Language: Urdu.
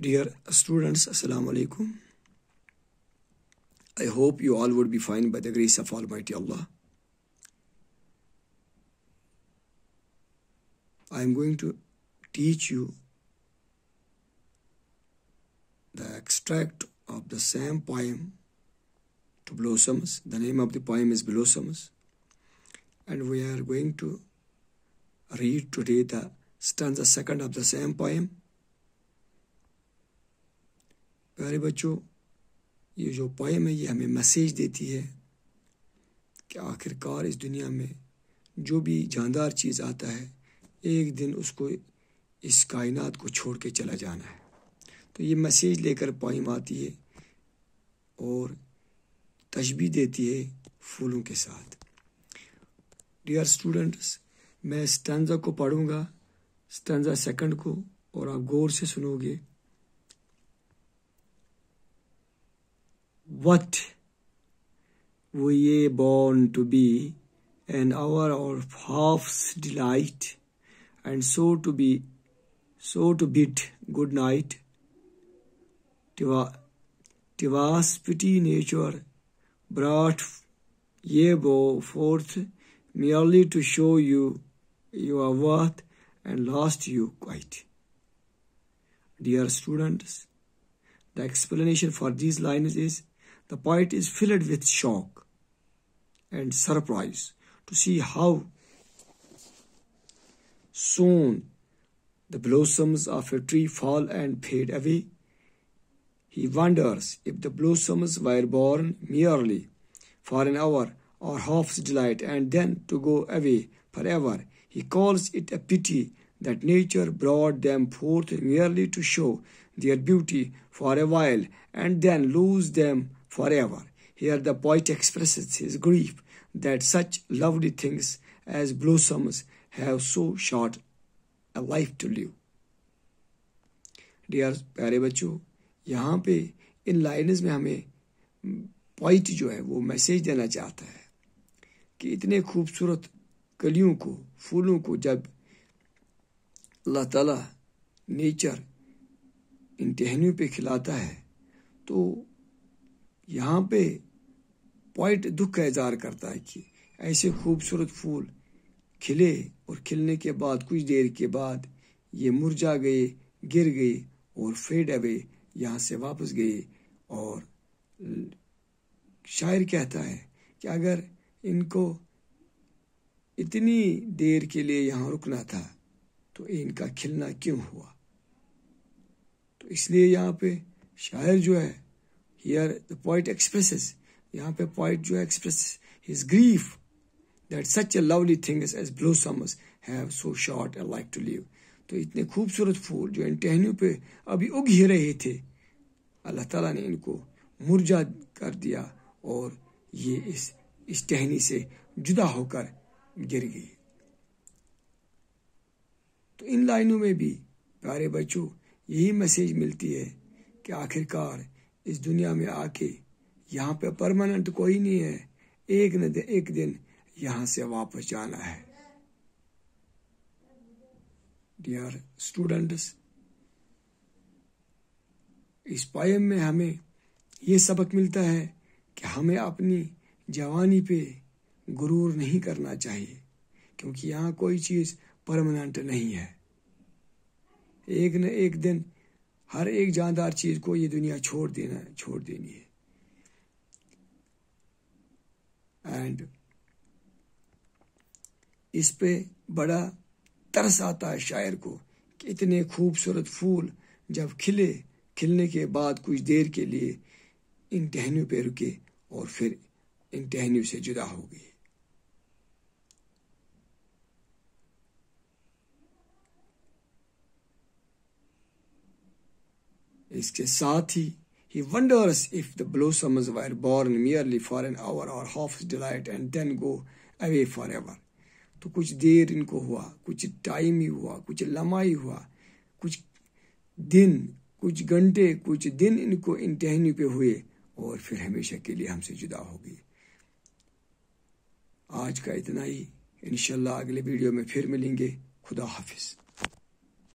Dear students, Assalamu alaikum. I hope you all would be fine by the grace of Almighty Allah. I am going to teach you the extract of the same poem to blossoms. The name of the poem is Blossoms. And we are going to read today the stanza second of the same poem. پیارے بچوں، یہ جو پوئم ہے، یہ ہمیں میسیج دیتی ہے کہ آخر کار اس دنیا میں جو بھی جاندار چیز آتا ہے، ایک دن اس کو، اس کائنات کو چھوڑ کے چلا جانا ہے۔ تو یہ میسیج لے کر پوئم آتی ہے اور تشبی دیتی ہے پھولوں کے ساتھ۔ ڈیئر اسٹوڈنٹس میں اسٹینزا کو پڑھوں گا اسٹینزا سیکنڈ کو، اور آپ غور سے سنو گے۔ What we are born to be an hour of half's delight and so to be so to bid good night Tivas pity nature brought ye forth merely to show you your worth and lost you quite. Dear students, the explanation for these lines is the poet is filled with shock and surprise to see how soon the blossoms of a tree fall and fade away. He wonders if the blossoms were born merely for an hour or half's delight and then to go away forever. He calls it a pity that nature brought them forth merely to show their beauty for a while and then lose them forever. Here the poet expresses his grief that such lovely things as blossoms have so short a life to live. Dear پیارے بچوں، یہاں پہ ان لائنز میں ہمیں پوائٹ جو ہے وہ میسیج دینا چاہتا ہے کہ اتنے خوبصورت کلیوں کو، پھولوں کو جب اللہ تعالیٰ نیچر ان ٹہنیوں پہ کھلاتا ہے تو یہاں پہ پوائنٹ دکھ کا اظہار کرتا ہے کہ ایسے خوبصورت پھول کھلے اور کھلنے کے بعد، کچھ دیر کے بعد یہ مرجا گئے، گر گئے اور فیڈ اوے یہاں سے واپس گئے اور شاعر کہتا ہے کہ اگر ان کو اتنی دیر کے لیے یہاں رکنا تھا تو ان کا کھلنا کیوں ہوا؟ تو اس لیے یہاں پہ شاعر جو ہے ہیئر دا پوائٹ ایکسپریسز یہاں پہ پوائٹ جو express his grief that such a lovely things as blossoms have so short and like to live تو اتنے خوبصورت پھول جو ان ٹہنیوں پہ ابھی اگ ہی رہے تھے، اللہ تعالیٰ نے ان کو مرجا کر دیا اور یہ اس اس ٹہنی سے جدا ہو کر گر گئی۔ تو ان لائنوں میں بھی پیارے بچوں، یہی میسیج ملتی ہے کہ آخرکار اس دنیا میں آ کے یہاں پہ پرماننٹ کوئی نہیں ہے۔ ایک نہ ایک دن یہاں سے واپس جانا ہے۔ ڈیئر اسٹوڈنٹس اس پائم میں ہمیں یہ سبق ملتا ہے کہ ہمیں اپنی جوانی پہ غرور نہیں کرنا چاہیے، کیونکہ یہاں کوئی چیز پرماننٹ نہیں ہے۔ ایک نہ ایک دن ہر ایک جاندار چیز کو یہ دنیا چھوڑ دینا چھوڑ دینی ہے۔ اینڈ اس پہ بڑا ترس آتا ہے شاعر کو کہ اتنے خوبصورت پھول جب کھلے، کھلنے کے بعد کچھ دیر کے لیے ان ٹہنیوں پہ رکے اور پھر ان ٹہنیوں سے جدا ہو گئے۔ اس کے ساتھ ہی He wonders if the blossoms were born merely for an hour or half delight and then go away forever. تو کچھ دیر ان کو ہوا، کچھ ٹائم ہی ہوا، کچھ لمحہ ہی ہوا، کچھ دن، کچھ گھنٹے، کچھ دن ان کو ان ٹہنی پہ ہوئے اور پھر ہمیشہ کے لیے ہم سے جدا ہو گئی۔ آج کا اتنا ہی۔ انشاءاللہ اگلے ویڈیو میں پھر ملیں گے۔ خدا حافظ۔